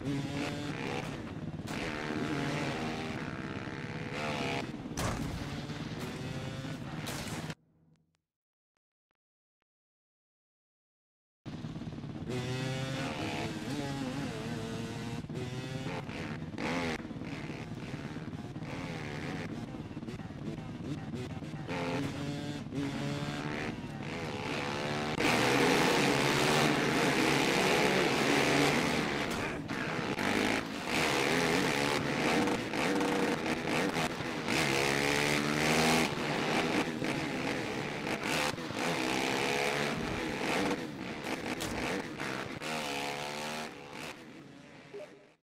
Bye.